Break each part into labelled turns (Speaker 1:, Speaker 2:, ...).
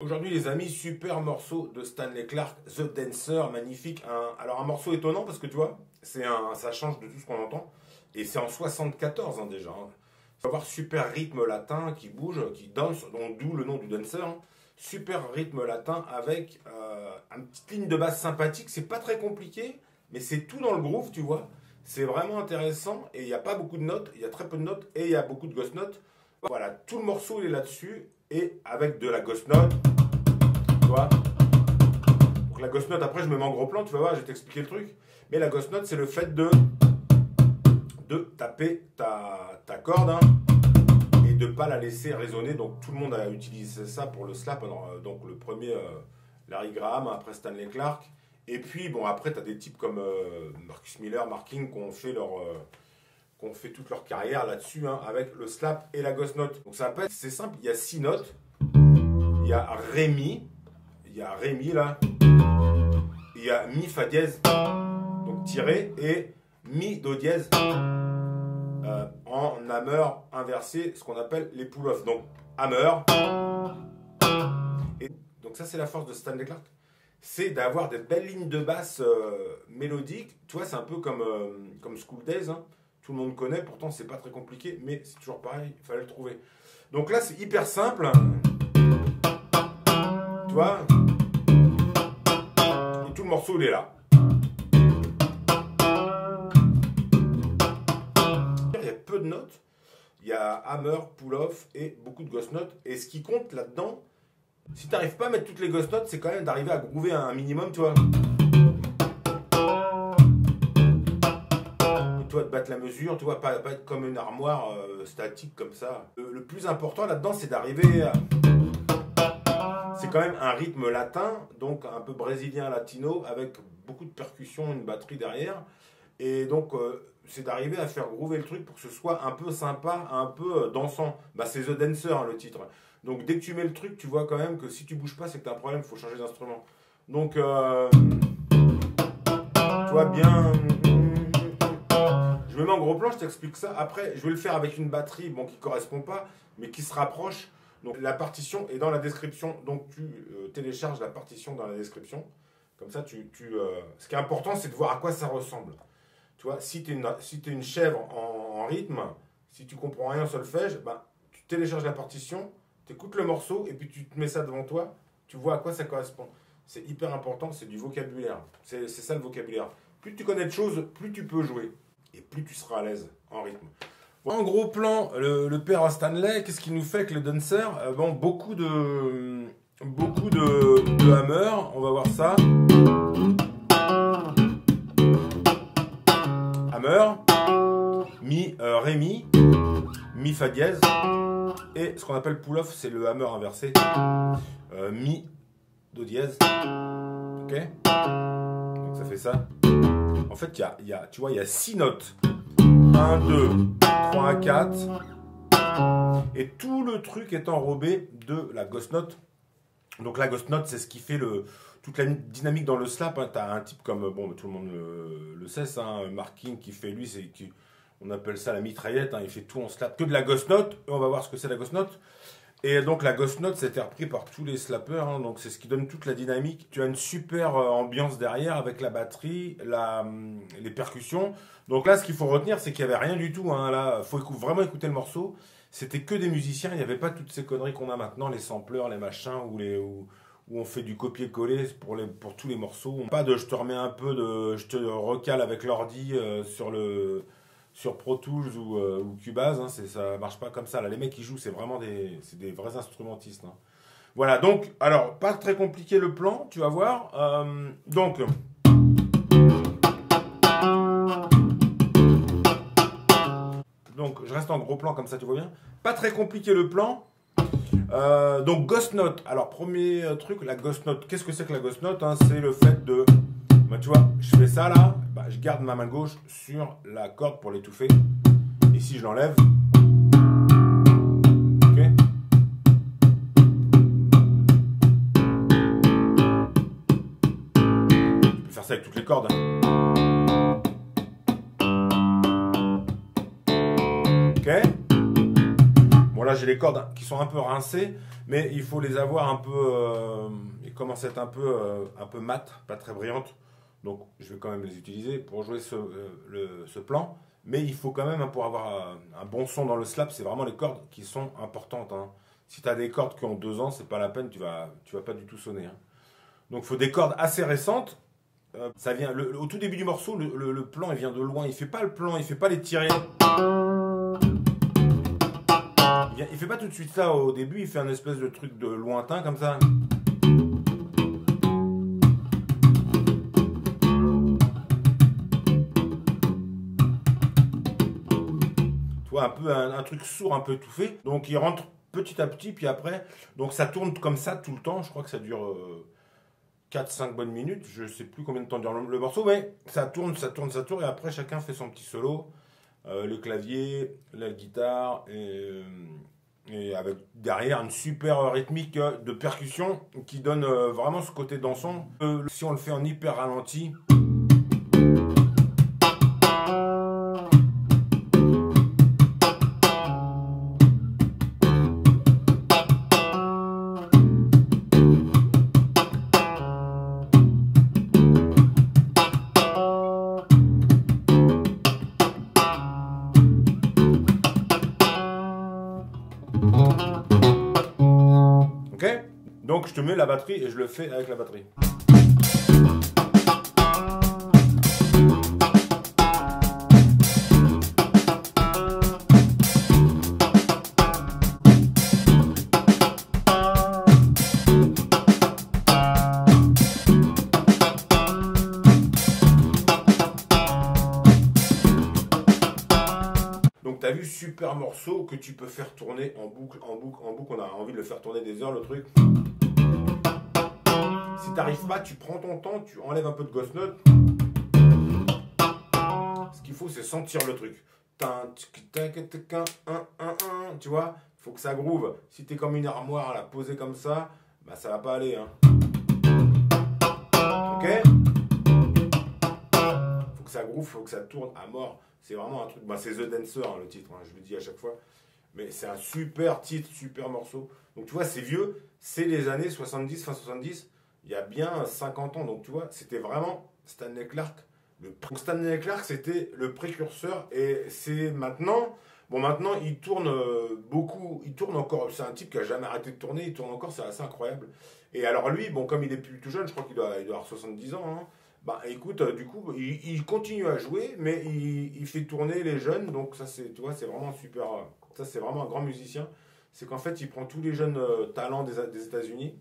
Speaker 1: Aujourd'hui les amis, super morceau de Stanley Clark, The Dancer, magnifique. alors un morceau étonnant parce que tu vois, c'est un, ça change de tout ce qu'on entend. Et c'est en 74 hein, déjà. Hein. Faut avoir super rythme latin qui bouge, qui danse, d'où le nom du dancer. Hein. Super rythme latin avec euh, une petite ligne de basse sympathique. C'est pas très compliqué, mais c'est tout dans le groove, tu vois. C'est vraiment intéressant et il n'y a pas beaucoup de notes, il y a très peu de notes et il y a beaucoup de ghost notes. Voilà, tout le morceau il est là-dessus et avec de la ghost note, tu vois. Donc la ghost note, après je me mets en gros plan, tu vas voir, je vais t'expliquer le truc. Mais la ghost note, c'est le fait de, de taper ta, ta corde hein, et de pas la laisser résonner. Donc tout le monde a utilisé ça pour le slap. Euh, donc le premier, euh, Larry Graham, après Stanley Clark. Et puis, bon, après, tu as des types comme euh, Marcus Miller, Marking, qui ont fait leur. Euh, fait toute leur carrière là-dessus, hein, avec le slap et la ghost note. Donc ça être c'est simple, il y a six notes. Il y a Ré Mi, il y a Ré Mi là, il y a Mi Fa dièse, donc tiré, et Mi Do dièse euh, en hammer inversé, ce qu'on appelle les pull-offs. Donc hammer. Et donc ça c'est la force de Stanley Clark c'est d'avoir des belles lignes de basse euh, mélodiques. Tu vois, c'est un peu comme, euh, comme School Days. Hein. Tout le monde connaît, pourtant c'est pas très compliqué, mais c'est toujours pareil, il fallait le trouver. Donc là, c'est hyper simple. Tu vois? Et tout le morceau, il est là. Il y a peu de notes. Il y a hammer, pull-off et beaucoup de ghost notes. Et ce qui compte là-dedans, si t'arrives pas à mettre toutes les ghost notes, c'est quand même d'arriver à groover un minimum, tu vois. De battre la mesure, tu vois, pas, être comme une armoire euh, statique comme ça. Le, plus important là-dedans, c'est d'arriver à... C'est quand même un rythme latin, donc un peu brésilien latino, avec beaucoup de percussions, une batterie derrière. Et donc, euh, c'est d'arriver à faire groover le truc pour que ce soit un peu sympa, un peu euh, dansant. Bah, c'est The Dancer, hein, le titre. Donc dès que tu mets le truc, tu vois quand même que si tu bouges pas, c'est que tu as un problème, il faut changer d'instrument. Donc, euh, tu vois bien. En gros plan, je t'explique ça. Après, je vais le faire avec une batterie bon, qui ne correspond pas, mais qui se rapproche. Donc la partition est dans la description. Donc tu euh, télécharges la partition dans la description. Comme ça, tu, tu euh, ce qui est important, c'est de voir à quoi ça ressemble. Tu vois, si tu es, si es, une chèvre en, rythme, si tu comprends rien au solfège, ben, tu télécharges la partition, tu écoutes le morceau et puis tu te mets ça devant toi, tu vois à quoi ça correspond. C'est hyper important, c'est du vocabulaire. C'est ça le vocabulaire. Plus tu connais de choses, plus tu peux jouer. Plus tu seras à l'aise en rythme. En gros plan, le, père Stanley, qu'est-ce qu'il nous fait avec le dancer? Euh, beaucoup de, beaucoup hammer, on va voir ça. Hammer, mi, euh, ré mi, mi fa dièse, et ce qu'on appelle pull-off, c'est le hammer inversé. Euh, mi, do dièse. Ok? Donc ça fait ça. En fait, il y a, y a, tu vois, il y a 6 notes. 1, 2, 3, 4. Et tout le truc est enrobé de la ghost note. Donc la ghost note, c'est ce qui fait le, toute la dynamique dans le slap. Hein. Tu as un type comme, bon, tout le monde le, sait, ça, hein, Marking qui fait lui, c'est qui on appelle ça la mitraillette, hein. il fait tout en slap, que de la ghost note, on va voir ce que c'est la ghost note. Et donc la ghost note, c'était repris par tous les slappers, hein. donc c'est ce qui donne toute la dynamique. Tu as une super euh, ambiance derrière avec la batterie, la, hum, les percussions. Donc là, ce qu'il faut retenir, c'est qu'il n'y avait rien du tout. Hein. Là, faut vraiment écouter le morceau. C'était que des musiciens, il n'y avait pas toutes ces conneries qu'on a maintenant, les sampleurs, les machins, les, où, on fait du copier-coller pour, pour tous les morceaux. Pas de je te remets un peu de, je te recale avec l'ordi euh, sur le sur Pro Tools ou, euh, Cubase, hein, ça marche pas comme ça. Là, les mecs qui jouent, c'est vraiment des, des vrais instrumentistes. Hein. Voilà, donc, alors, pas très compliqué le plan, tu vas voir. Euh, donc, donc, je reste en gros plan comme ça, tu vois bien. Pas très compliqué le plan. Euh, donc, Ghost Note. Alors, premier truc, la Ghost Note. Qu'est-ce que c'est que la Ghost Note hein? C'est le fait de bah, tu vois, je fais ça là, bah, je garde ma main gauche sur la corde pour l'étouffer. Et si je l'enlève, ok Je peux faire ça avec toutes les cordes. Hein. Ok Bon là j'ai les cordes qui sont un peu rincées, mais il faut les avoir un peu. Euh, ils commencent à être un peu, euh, un peu mat, pas très brillantes. Donc je vais quand même les utiliser pour jouer ce, ce plan. Mais il faut quand même, hein, pour avoir un, bon son dans le slap, c'est vraiment les cordes qui sont importantes. Hein. Si tu as des cordes qui ont deux ans, c'est pas la peine, tu vas, tu vas pas du tout sonner. Hein. Donc il faut des cordes assez récentes. ça vient, au tout début du morceau, le, plan il vient de loin. Il fait pas le plan, il fait pas les tirés il fait pas tout de suite ça au début, il fait un espèce de truc de lointain comme ça. Un peu un, truc sourd, un peu étouffé. Donc il rentre petit à petit, puis après, donc ça tourne comme ça tout le temps. Je crois que ça dure 4-5 euh, bonnes minutes. Je sais plus combien de temps dure le, morceau, mais ça tourne, ça tourne, ça tourne, et après chacun fait son petit solo. Euh, le clavier, la guitare et, euh, et avec derrière une super rythmique de percussion qui donne vraiment ce côté dansant. si on le fait en hyper ralenti. Je te mets la batterie et je le fais avec la batterie. Donc tu as vu super morceau que tu peux faire tourner en boucle, en boucle, en boucle. On a envie de le faire tourner des heures le truc. Si t'arrives pas, tu prends ton temps, tu enlèves un peu de ghost note. Ce qu'il faut, c'est sentir le truc. Tu vois, il faut que ça groove. Si t'es comme une armoire, la poser comme ça, bah ça va pas aller. Hein. Ok? Faut que ça groove, faut que ça tourne à mort. C'est vraiment un truc. Bah, c'est The Dancer, hein, le titre, hein, je le dis à chaque fois. Mais c'est un super titre, super morceau. Donc tu vois, c'est vieux, c'est les années 70, fin 70 il y a bien 50 ans. Donc tu vois, c'était vraiment Stanley Clark. Le... Stanley Clark, c'était le précurseur et c'est maintenant. Bon, maintenant, il tourne euh, beaucoup, il tourne encore. C'est un type qui a jamais arrêté de tourner, il tourne encore, c'est assez incroyable. Et alors, lui, bon, comme il est plus tout jeune, je crois qu'il doit, avoir 70 ans, hein, bah écoute, euh, du coup, il, continue à jouer, mais il, fait tourner les jeunes, donc ça, c'est, tu vois, c'est vraiment super. Ça, c'est vraiment un grand musicien. C'est qu'en fait, il prend tous les jeunes euh, talents des États-Unis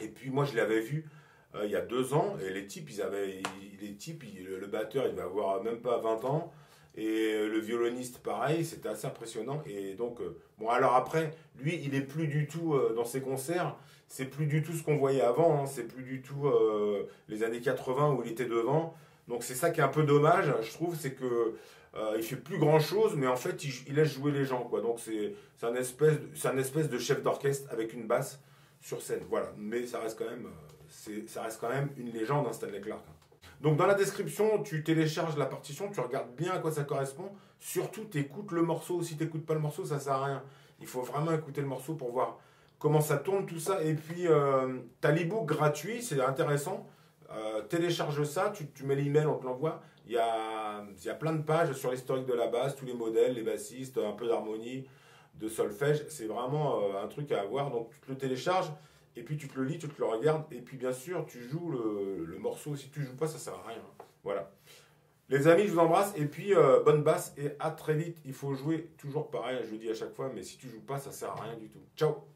Speaker 1: et puis moi, je l'avais vu euh, il y a deux ans, et les types, ils avaient, les types, le, batteur, il va avoir même pas 20 ans, et euh, le violoniste, pareil, c'était assez impressionnant. Et donc, euh, bon, alors après, lui, il est plus du tout dans ses concerts, c'est plus du tout ce qu'on voyait avant, hein. c'est plus du tout les années 80 où il était devant. Donc c'est ça qui est un peu dommage, je trouve, c'est que il fait plus grand chose, mais en fait, il, laisse jouer les gens, quoi. Donc c'est un espèce, c'est un espèce de chef d'orchestre avec une basse sur scène. Voilà, mais ça reste quand même, euh, ça reste quand même une légende, hein, Stanley Clark. Hein. Donc dans la description, tu télécharges la partition, tu regardes bien à quoi ça correspond. Surtout, tu écoutes le morceau. Si tu n'écoutes pas le morceau, ça sert à rien. Il faut vraiment écouter le morceau pour voir comment ça tourne, tout ça. Et puis, euh, tu as l'ebook gratuit, c'est intéressant. Euh, télécharge ça, tu, tu mets l'email, on te l'envoie. Il y a, y a plein de pages sur l'historique de la basse, tous les modèles, les bassistes, un peu d'harmonie de solfège. C'est vraiment euh, un truc à avoir. Donc tu te le télécharges et puis tu te le lis, tu te le regardes et puis bien sûr tu joues le, morceau. Si tu joues pas, ça sert à rien. Voilà. Les amis, je vous embrasse et puis euh, bonne basse et à très vite. Il faut jouer toujours pareil, je le dis à chaque fois, mais si tu joues pas, ça sert à rien du tout. Ciao